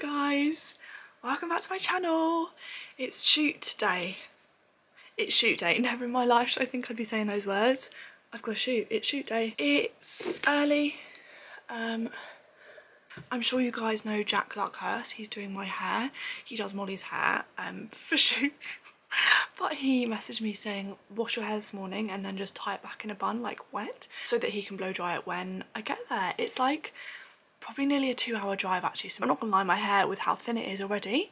Guys, welcome back to my channel. It's shoot day. It's shoot day. Never in my life I think I'd be saying those words. I've got to shoot. It's shoot day. It's early. Um, I'm sure you guys know Jack Luckhurst. He's doing my hair. He does Molly's hair um, for shoots. but he messaged me saying wash your hair this morning and then just tie it back in a bun like wet so that he can blow dry it when I get there. It's like probably nearly a two hour drive actually so I'm not gonna lie my hair with how thin it is already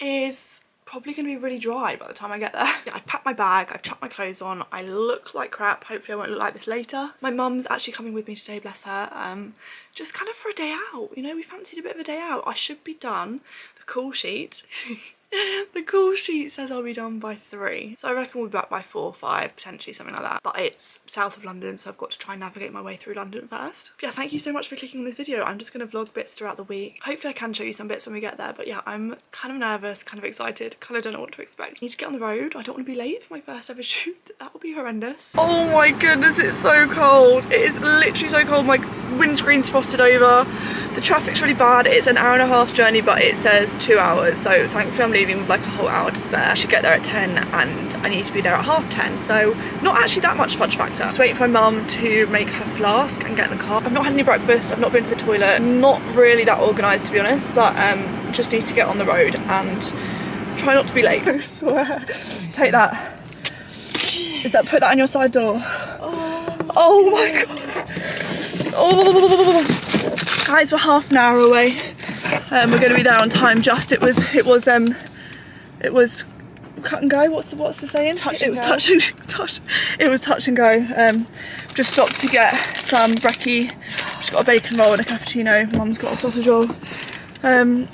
is probably gonna be really dry by the time I get there. Yeah, I've packed my bag, I've chucked my clothes on, I look like crap, hopefully I won't look like this later. My mum's actually coming with me today, bless her, um, just kind of for a day out, you know, we fancied a bit of a day out. I should be done, the call sheet the call sheet says I'll be done by three. So I reckon we'll be back by four, or five, potentially something like that. But it's south of London, so I've got to try and navigate my way through London first. But yeah, thank you so much for clicking on this video. I'm just going to vlog bits throughout the week. Hopefully I can show you some bits when we get there. But yeah, I'm kind of nervous, kind of excited, kind of don't know what to expect. I need to get on the road. I don't want to be late for my first ever shoot. That would be horrendous. Oh my goodness, it's so cold. It is literally so cold. My windscreen's frosted over. The traffic's really bad. It's an hour and a half journey, but it says two hours. So thankfully I'm leaving with like a whole hour to spare. I should get there at 10 and I need to be there at half 10. So not actually that much fudge factor. Just waiting for my mum to make her flask and get in the car. I've not had any breakfast. I've not been to the toilet. Not really that organised to be honest, but um, just need to get on the road and try not to be late. I swear. Take that. Is that put that on your side door? Oh, oh my god. Oh, guys, we're half an hour away. Um, we're going to be there on time. Just it was it was um it was cut and go. What's the what's the saying? Touch it was go. touch and touch. It was touch and go. Um, just stopped to get some brekkie. Just got a bacon roll and a cappuccino. Mum's got a sausage roll. Um,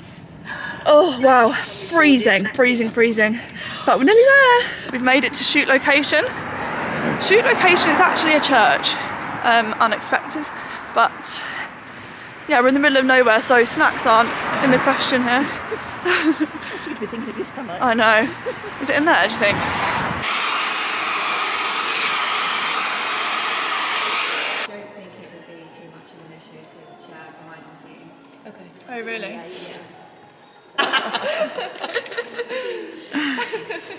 oh wow, freezing, freezing, freezing. But we're nearly there. We've made it to shoot location. Shoot location is actually a church. Um, unexpected, but yeah, we're in the middle of nowhere, so snacks aren't in the question here. You'd be thinking of your stomach. I know. Is it in there, do you think? don't think it would be too much of an issue to share behind the scenes. Okay. Oh, really? Yeah, yeah.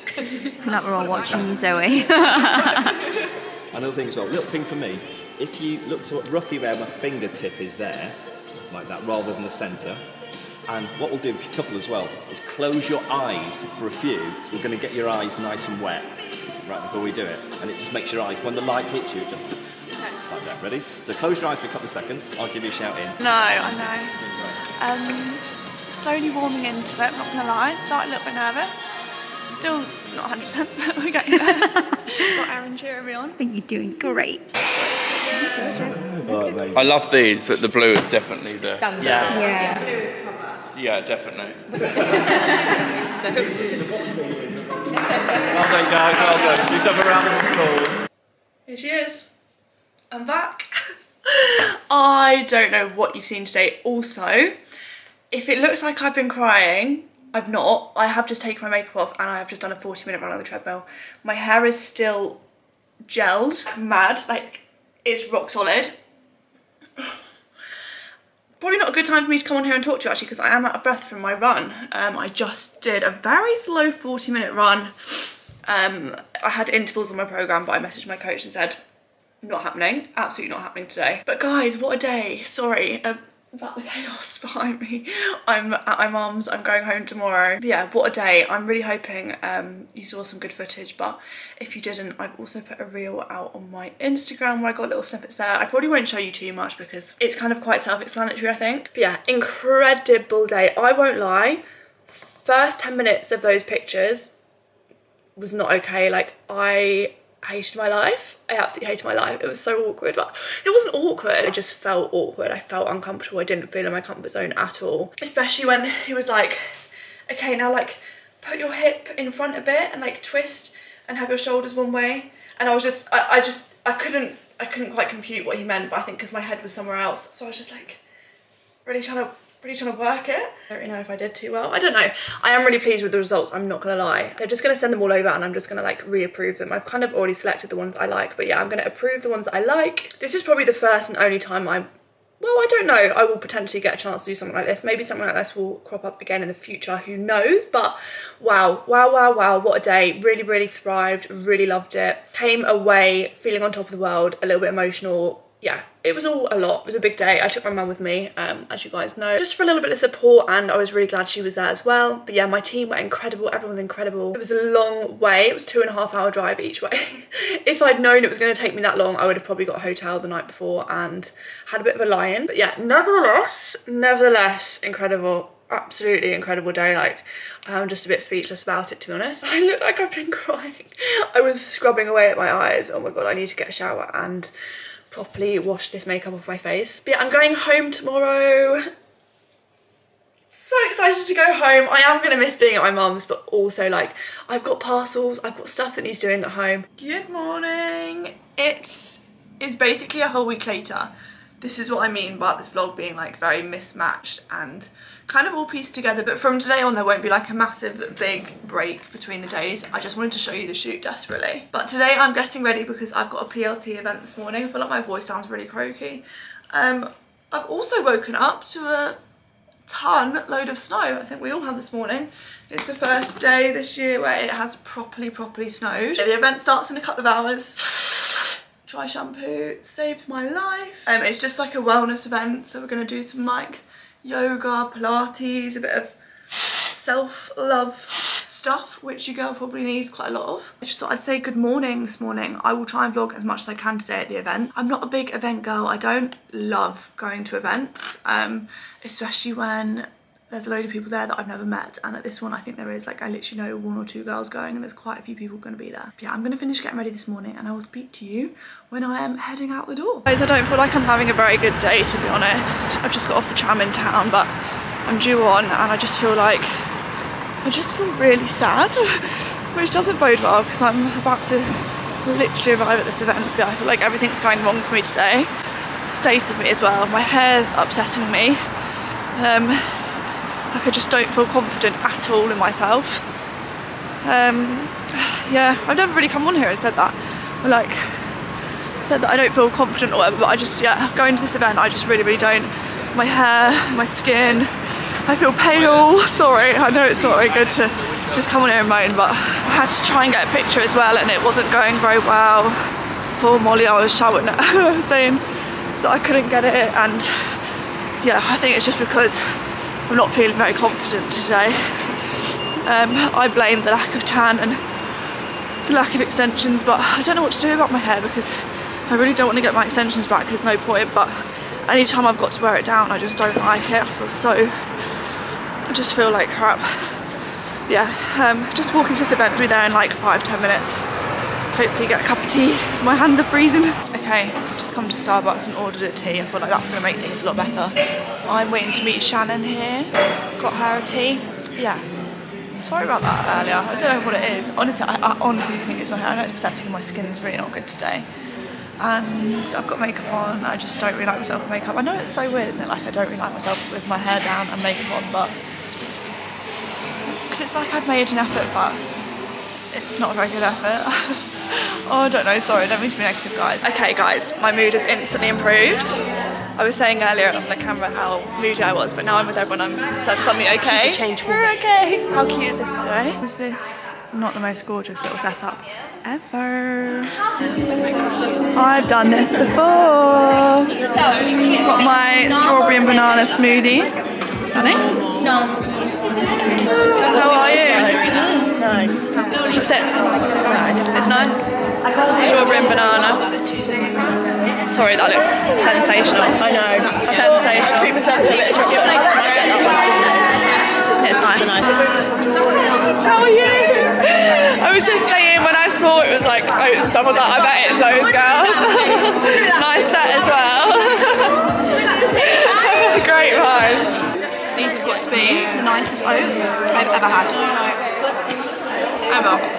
I feel like we're all watching you, Zoe. Another thing as well, little thing for me, if you look to roughly where my fingertip is there, like that, rather than the centre, and what we'll do for a couple as well is close your eyes for a few. We're going to get your eyes nice and wet right before we do it, and it just makes your eyes when the light hits you, it just like that. Ready? So close your eyes for a couple of seconds. I'll give you a shout in. No, I know. Um, slowly warming into it, not gonna lie. Started a little bit nervous. Still not 100%, but we're getting there. Got Aaron cheering me on. I think you're doing great. Oh. I love these, but the blue is definitely the Standard. Yeah. yeah, definitely. Well done, guys. Well done. Yourself a round of applause. Here she is. I'm back. I don't know what you've seen today. Also, if it looks like I've been crying, I've not. I have just taken my makeup off and I have just done a 40 minute run on the treadmill. My hair is still gelled, mad, like it's rock solid. Probably not a good time for me to come on here and talk to you actually because I am out of breath from my run. Um, I just did a very slow 40 minute run. Um, I had intervals on my programme but I messaged my coach and said not happening, absolutely not happening today. But guys, what a day. Sorry uh, about the chaos behind me. I'm at my mum's, I'm going home tomorrow. But yeah, what a day. I'm really hoping um, you saw some good footage, but if you didn't, I've also put a reel out on my Instagram where I got little snippets there. I probably won't show you too much because it's kind of quite self-explanatory, I think. But yeah, incredible day. I won't lie, first 10 minutes of those pictures was not okay. Like I hated my life. I absolutely hated my life. It was so awkward, but it wasn't awkward. I just felt awkward. I felt uncomfortable. I didn't feel in my comfort zone at all. Especially when he was like, okay, now like put your hip in front a bit and like twist and have your shoulders one way. And I was just, I, I just, I couldn't, I couldn't quite compute what he meant, but I think because my head was somewhere else. So I was just like, really trying to really trying to work it. I don't really know if I did too well. I don't know. I am really pleased with the results, I'm not gonna lie. They're just gonna send them all over and I'm just gonna like reapprove them. I've kind of already selected the ones I like, but yeah, I'm gonna approve the ones I like. This is probably the first and only time I'm well, I don't know. I will potentially get a chance to do something like this. Maybe something like this will crop up again in the future. Who knows? But wow, wow, wow, wow. What a day. Really, really thrived. Really loved it. Came away feeling on top of the world, a little bit emotional. Yeah, it was all a lot. It was a big day. I took my mum with me, um, as you guys know, just for a little bit of support and I was really glad she was there as well. But yeah, my team were incredible. Everyone was incredible. It was a long way. It was two and a half hour drive each way. if I'd known it was going to take me that long, I would have probably got a hotel the night before and had a bit of a lie-in. But yeah, nevertheless, nevertheless, incredible absolutely incredible day like I'm just a bit speechless about it to be honest I look like I've been crying I was scrubbing away at my eyes oh my god I need to get a shower and properly wash this makeup off my face. But yeah, I'm going home tomorrow. So excited to go home. I am gonna miss being at my mum's, but also like I've got parcels, I've got stuff that needs doing at home. Good morning. It is basically a whole week later. This is what I mean about this vlog being like very mismatched and kind of all pieced together but from today on there won't be like a massive big break between the days. I just wanted to show you the shoot desperately. But today I'm getting ready because I've got a PLT event this morning. I feel like my voice sounds really croaky. Um, I've also woken up to a ton load of snow I think we all have this morning. It's the first day this year where it has properly properly snowed. The event starts in a couple of hours dry shampoo saves my life um, it's just like a wellness event so we're gonna do some like yoga, Pilates, a bit of self-love stuff, which your girl probably needs quite a lot of. I just thought I'd say good morning this morning. I will try and vlog as much as I can today at the event. I'm not a big event girl. I don't love going to events, um, especially when there's a load of people there that I've never met and at this one I think there is like I literally know one or two girls going and there's quite a few people going to be there. But yeah I'm going to finish getting ready this morning and I will speak to you when I am heading out the door. Guys I don't feel like I'm having a very good day to be honest. I've just got off the tram in town but I'm due on and I just feel like I just feel really sad which doesn't bode well because I'm about to literally arrive at this event but I feel like everything's going wrong for me today. State of me as well. My hair's upsetting me. Um, like I just don't feel confident at all in myself. Um, yeah, I've never really come on here and said that. Or like said that I don't feel confident or whatever, but I just, yeah, going to this event, I just really, really don't. My hair, my skin, I feel pale. Sorry, I know it's not very good to just come on here and moan, but I had to try and get a picture as well and it wasn't going very well. Poor Molly, I was shouting at her saying that I couldn't get it and yeah, I think it's just because I'm not feeling very confident today. Um, I blame the lack of tan and the lack of extensions, but I don't know what to do about my hair because I really don't want to get my extensions back because there's no point, but anytime I've got to wear it down, I just don't like it. I feel so, I just feel like crap. Yeah, um, just walking to this event, be there in like five, ten minutes. Hopefully get a cup of tea because my hands are freezing. Okay, just come to Starbucks and ordered a tea. I feel like that's gonna make things a lot better. I'm waiting to meet Shannon here. Got her a tea. Yeah. Sorry about that earlier. I don't know what it is. Honestly, I, I honestly think it's my hair. I know it's pathetic and my skin's really not good today. And I've got makeup on. I just don't really like myself with makeup. I know it's so weird, isn't it? Like I don't really like myself with my hair down and makeup on, but because it's like I've made an effort, but it's not a very good effort. oh, I don't know, sorry, I don't mean to be negative, guys. Okay, guys, my mood has instantly improved. I was saying earlier on the camera how moody I was, but now I'm with everyone, I'm suddenly okay. She's a change We're okay. How cute is this, by the way? Is this not the most gorgeous little setup ever? I've done this before. So, Got my strawberry and banana smoothie. Stunning. No. How are you? Nice. It? It's nice. Strawberry and banana. Sorry, that looks sensational. I know. Sensational. I treat myself to a bit of chocolate. It's nice. How are you? I was just saying when I saw it was like oh, stuff, like, I bet it's those girls. nice set as well. Great vibes. These have got to be the nicest oats I've ever had. Ever.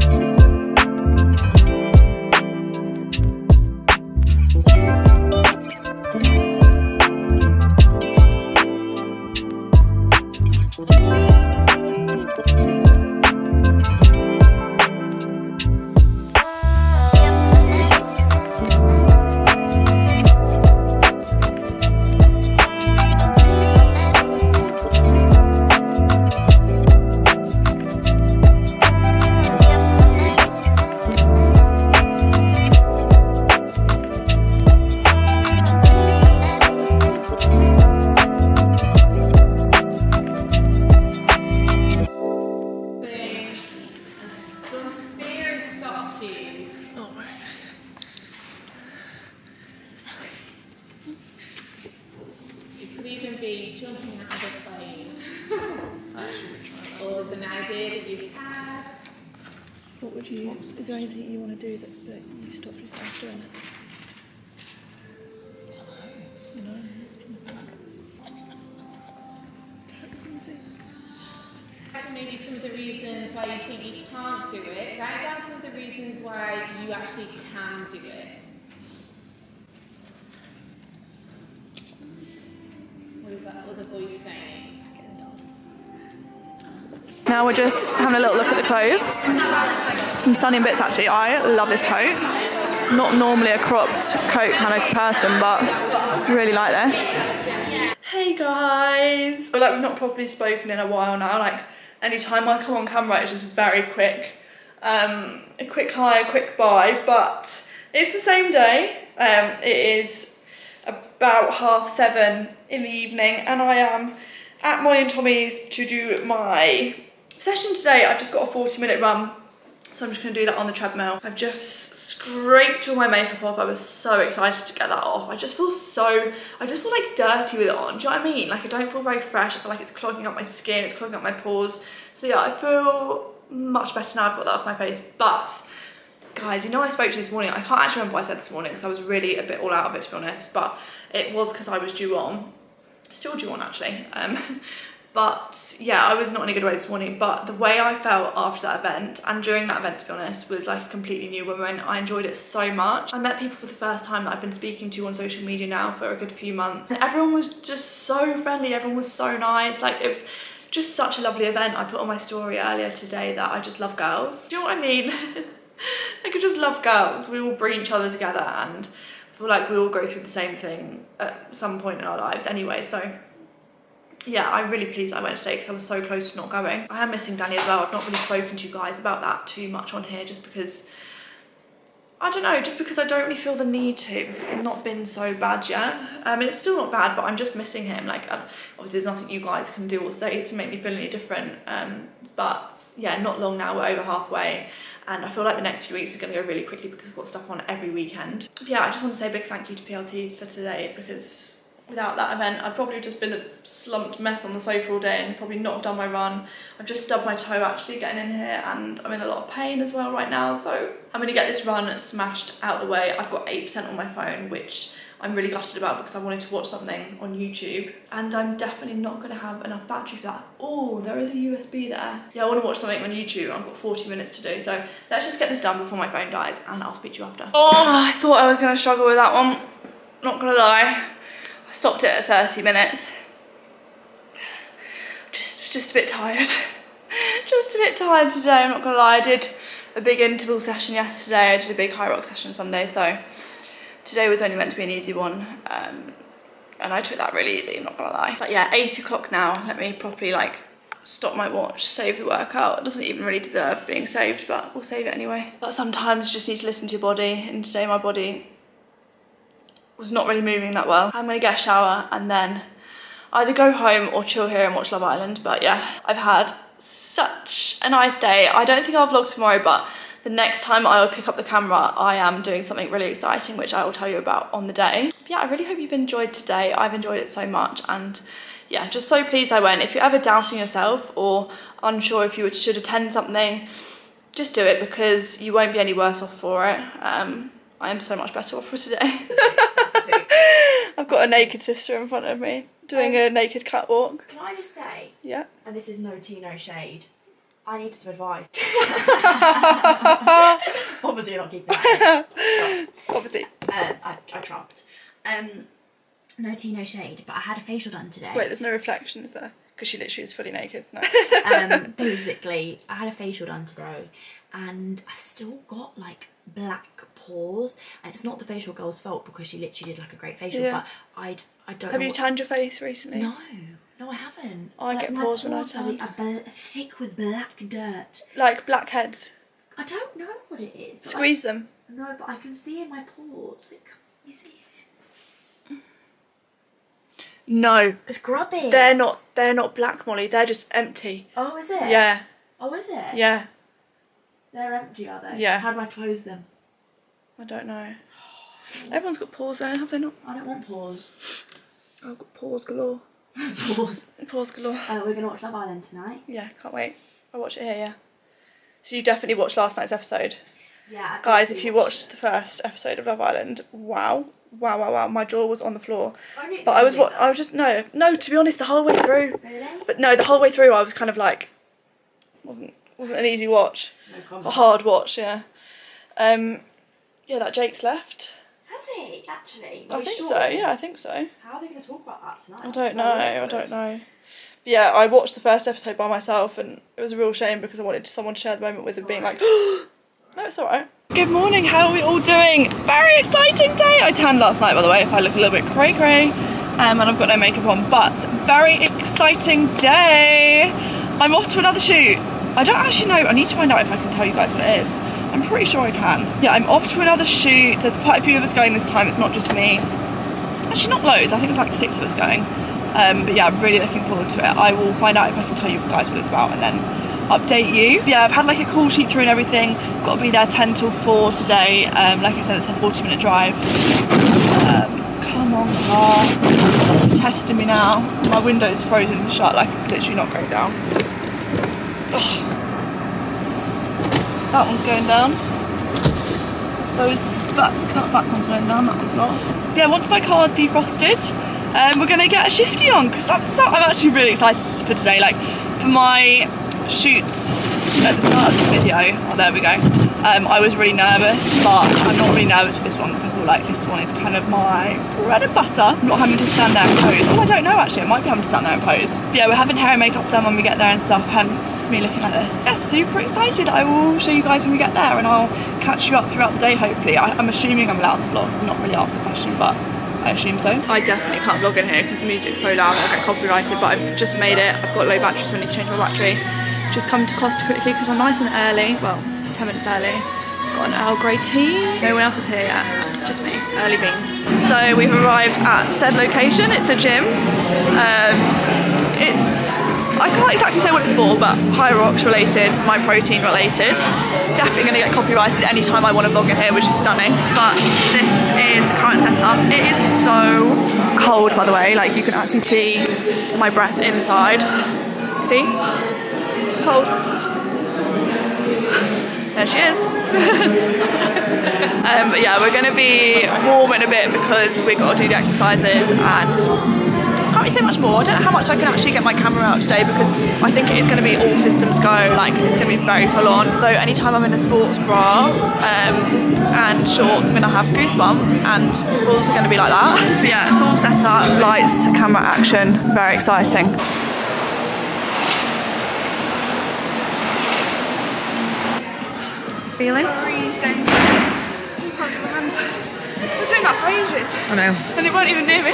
Thank even be jumping out of a plane. or there's an idea that you've had. What would you? Is there anything you want to do that, that you stopped yourself doing What is that voice saying? Now we're just having a little look at the clothes. Some stunning bits actually. I love this coat. Not normally a cropped coat kind of person, but really like this. Hey guys! I feel like we've not properly spoken in a while now. Like anytime I come on camera, it's just very quick. Um, a quick hi, a quick bye, but it's the same day. Um, it is about half seven in the evening, and I am at Molly and Tommy's to do my session today. I've just got a 40 minute run, so I'm just gonna do that on the treadmill. I've just scraped all my makeup off. I was so excited to get that off. I just feel so, I just feel like dirty with it on. Do you know what I mean? Like I don't feel very fresh. I feel like it's clogging up my skin, it's clogging up my pores. So yeah, I feel much better now I've got that off my face. But guys, you know I spoke to you this morning. I can't actually remember what I said this morning because I was really a bit all out of it to be honest. But it was because I was due on. Still due on actually. Um, but yeah, I was not in a good way this morning. But the way I felt after that event and during that event, to be honest, was like a completely new woman. I enjoyed it so much. I met people for the first time that I've been speaking to on social media now for a good few months. And everyone was just so friendly. Everyone was so nice. Like it was just such a lovely event. I put on my story earlier today that I just love girls. Do you know what I mean? I could just love girls. We all bring each other together and feel like we all go through the same thing at some point in our lives anyway. So yeah, I'm really pleased I went today because I was so close to not going. I am missing Danny as well. I've not really spoken to you guys about that too much on here just because, I don't know, just because I don't really feel the need to because it's not been so bad yet. I mean, it's still not bad, but I'm just missing him. Like, uh, obviously there's nothing you guys can do or say to make me feel any different. Um, but yeah, not long now, we're over halfway. And I feel like the next few weeks are going to go really quickly because I've got stuff on every weekend. But yeah, I just want to say a big thank you to PLT for today because without that event, I'd probably just been a slumped mess on the sofa all day and probably not done my run. I've just stubbed my toe actually getting in here and I'm in a lot of pain as well right now. So I'm gonna get this run smashed out the way. I've got 8% on my phone, which I'm really gutted about because I wanted to watch something on YouTube and I'm definitely not gonna have enough battery for that. Oh, there is a USB there. Yeah, I wanna watch something on YouTube. I've got 40 minutes to do. So let's just get this done before my phone dies and I'll speak to you after. Oh, I thought I was gonna struggle with that one. Not gonna lie. I stopped it at 30 minutes. Just, just a bit tired. just a bit tired today, I'm not gonna lie. I did a big interval session yesterday. I did a big Hyrox session Sunday, so today was only meant to be an easy one. Um, and I took that really easy, I'm not gonna lie. But yeah, eight o'clock now. Let me properly like stop my watch, save the workout. It doesn't even really deserve being saved, but we'll save it anyway. But sometimes you just need to listen to your body, and today my body was not really moving that well. I'm gonna get a shower and then either go home or chill here and watch Love Island. But yeah, I've had such a nice day. I don't think I'll vlog tomorrow, but the next time I will pick up the camera, I am doing something really exciting, which I will tell you about on the day. But yeah, I really hope you've enjoyed today. I've enjoyed it so much and yeah, just so pleased I went. If you're ever doubting yourself or unsure if you should attend something, just do it because you won't be any worse off for it. Um, I am so much better off for today. I've got a naked sister in front of me doing a naked catwalk. Can I just say, Yeah. and this is no tea, no shade, I need some advice. Obviously, you're not keeping that. Obviously. uh, I, I trumped. Um, no tea, no shade, but I had a facial done today. Wait, there's no reflections there. Because she literally is fully naked. No. um, basically, I had a facial done today, and I've still got like black pores, and it's not the facial girl's fault because she literally did like a great facial. Yeah. But I'd, I don't. Have you what- tanned your face recently? No, no, I haven't. Oh, I Like, get pores when I are tan. thick with black dirt. Like blackheads. I don't know what it is. but I- Squeeze them. no, but I can see in my pores. Like, you see it? No, It's grubby. they're not. They're not black, Molly. They're just empty. Oh, is it? Yeah, Oh, is it? yeah. They're empty, are they? Yeah. How do I close them? I don't know. Everyone's got pores there, have they not? I don't want pores. I've got pores galore. Pores. Pores galore. Uh, we're gonna watch Love Island tonight. Yeah, can't wait. I'll watch it here, yeah. So you definitely watched last night's episode. Yeah. I Guys, if you watched the first episode of Love Island, wow. Wow, wow, wow. My jaw was on the floor. Only But I was what I was just no, no, to be honest, the whole way through. Really? But no, the whole way through I was kind of like wasn't wasn't an easy watch. No A hard watch, yeah. Um yeah, that Jake's left. Has he actually? I Are you think sure? so, yeah, I think so. How are they going to talk about that tonight? I don't so know, I don't know. But yeah, I watched the first episode by myself and it was a real shame because I wanted someone to share the moment with them being like, no, it's alright. Good morning, how are we all doing? Very exciting day! I tanned last night, by the way, if I look a little bit cray cray. Um, and I've got no makeup on, but very exciting day! I'm off to another shoot. I don't actually know, I need to find out if I can tell you guys what it is. I'm pretty sure I can. Yeah, I'm off to another shoot. There's quite a few of us going this time, it's not just me. Actually, not loads. I think there's like six of us going. Um, but yeah, I'm really looking forward to it. I will find out if I can tell you guys what it's about and then update you. Yeah, I've had like a call sheet through and everything. Got to be there 10 till 4 today. Um, like I said, it's a 40 minute drive. Um, come on, car. You're testing me now. My window's frozen shut, like it's literally not going down. Ugh. That one's going down. Those back, back one's going down, that one's not. Yeah, once my car's defrosted, um, we're gonna get a shifty on because I'm, so, I'm actually really excited for today. Like for my shoots at the start of this video, oh there we go. Um, I was really nervous, but I'm not really nervous for this one because like this one is kind of my bread and butter. I'm not having to stand there and pose. Oh, I don't know actually. I might be having to stand there and pose. But yeah, we're having hair and makeup done when we get there and stuff. Hence me looking like this. Yeah, super excited. I will show you guys when we get there, and I'll catch you up throughout the day. Hopefully, I, I'm assuming I'm allowed to vlog. I'm not really asked the question, but. I assume so. I definitely can't vlog in here because the music's so loud I'll get copyrighted but I've just made it. I've got low battery so I need to change my battery. Just come to Costa quickly because I'm nice and early. Well, 10 minutes early. Got an Earl Grey tea. No one else is here yet. Just me, early bean. So we've arrived at said location. It's a gym. Um, it's, I can't exactly say what it's for, but High related, Myprotein related. Definitely gonna get copyrighted anytime I want to vlog in here, which is stunning. But this is the current setup. It is so cold, by the way. Like you can actually see my breath inside. See? Cold. There she is. um, but yeah, we're going to be warm in a bit because we've got to do the exercises and can't really say much more. I don't know how much I can actually get my camera out today because I think it is going to be all systems go. Like it's going to be very full on. Though anytime I'm in a sports bra um, and shorts, I'm going to have goosebumps and balls are going to be like that. But yeah, full setup, lights, camera action, very exciting. Feeling? I was doing that for ages. I know. And it weren't even near me.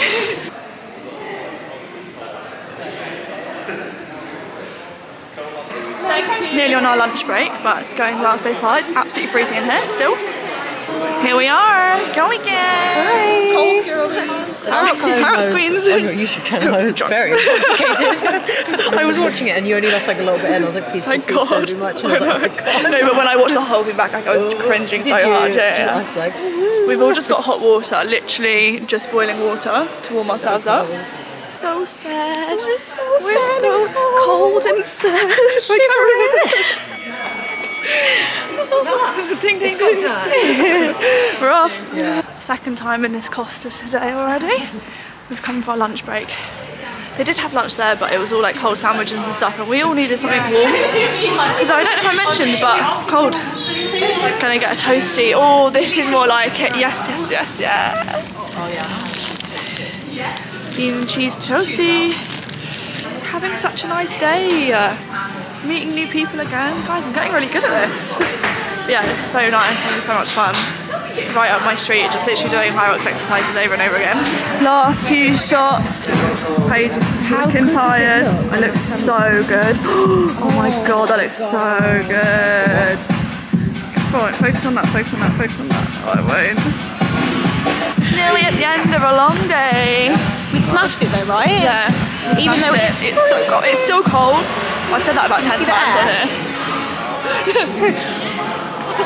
Nearly on our lunch break, but it's going well so far. It's absolutely freezing in here still. Here we are. Go again. Hi. Cold girls. Carrots, carrots queens. on your YouTube channel. I was oh, very intoxicated. I was watching it and you only left like a little bit and I was like, please, Thank please, God. don't much. And I was like, oh God. no, but when I watched the whole thing back, like, I was oh, cringing so you? hard. Yeah, Just us like, We've all just got hot water, literally just boiling water to warm ourselves up. So sad. We're so cold and sad. Like, I remember. Ding, ding, ding. We're off. Second time in this Costa today already. We've come for our lunch break. They did have lunch there, but it was all like cold sandwiches and stuff, and we all needed something warm. Because I don't know if I mentioned, but cold. Can I get a toasty. Oh, this is more like it. Yes, yes, yes, yes. Oh yeah. Bean and cheese toasty. having such a nice day. Meeting new people again. Guys, I'm getting really good at this. Yeah, it's so nice, having so much fun. Right up my street, just literally doing Hyrox exercises over and over again. Last few shots. Paige is looking tired. I look so good. Oh my god, that looks so good. Right, focus on that, focus on that, focus on that. Oh, I won't. It's nearly at the end of a long day. We smashed it though, right? Yeah. Even though it, it's it's so cold. It's still cold. I've said that about ten times on here.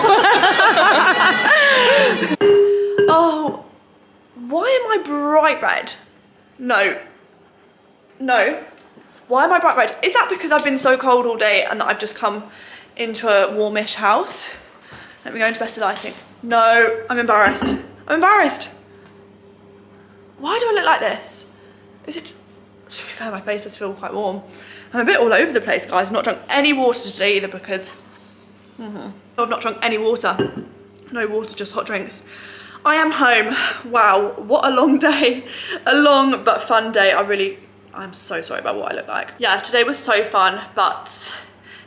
oh, why am I bright red? No. No. Why am I bright red? Is that because I've been so cold all day and that I've just come into a warmish house? Let me go into better lighting. No, I'm embarrassed. I'm embarrassed. Why do I look like this? Is it? To be fair, my face does feel quite warm. I'm a bit all over the place, guys. I've not drunk any water today either because Mhm. I've not drunk any water. No water, just hot drinks. I am home. Wow, what a long day. A long but fun day. I really, I'm so sorry about what I look like. Yeah, today was so fun, but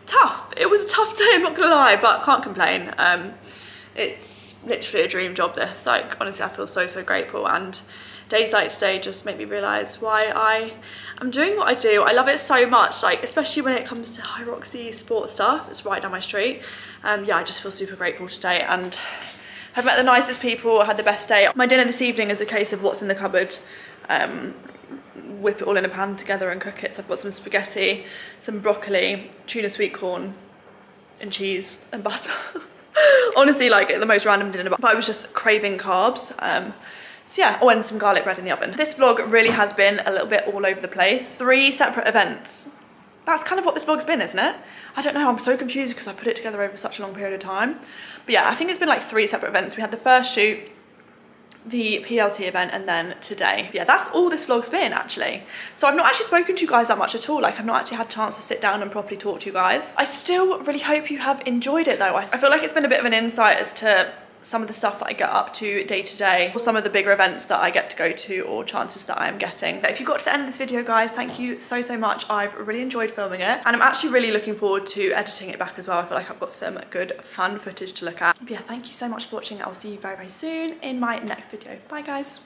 tough. It was a tough day, I'm not gonna lie, but can't complain. Um, it's literally a dream job this. Like, honestly, I feel so, so grateful. And days like today just make me realise why I am doing what I do. I love it so much, like, especially when it comes to high roxy sports stuff. It's right down my street. Um, yeah, I just feel super grateful today. And I've met the nicest people, had the best day. My dinner this evening is a case of what's in the cupboard. Um, whip it all in a pan together and cook it. So I've got some spaghetti, some broccoli, tuna sweet corn, and cheese and butter. Honestly, like the most random dinner, but I was just craving carbs. Um, so yeah, oh, and some garlic bread in the oven. This vlog really has been a little bit all over the place. Three separate events. That's kind of what this vlog's been, isn't it? I don't know, I'm so confused because I put it together over such a long period of time. But yeah, I think it's been like three separate events. We had the first shoot, the PLT event and then today. Yeah, that's all this vlog's been actually. So I've not actually spoken to you guys that much at all. Like I've not actually had a chance to sit down and properly talk to you guys. I still really hope you have enjoyed it though. I I feel like it's been a bit of an insight as to some of the stuff that I get up to day to day or some of the bigger events that I get to go to or chances that I am getting. But if you got to the end of this video guys, thank you so, so much. I've really enjoyed filming it and I'm actually really looking forward to editing it back as well. I feel like I've got some good fun footage to look at. But yeah, thank you so much for watching. I'll see you very, very soon in my next video. Bye guys.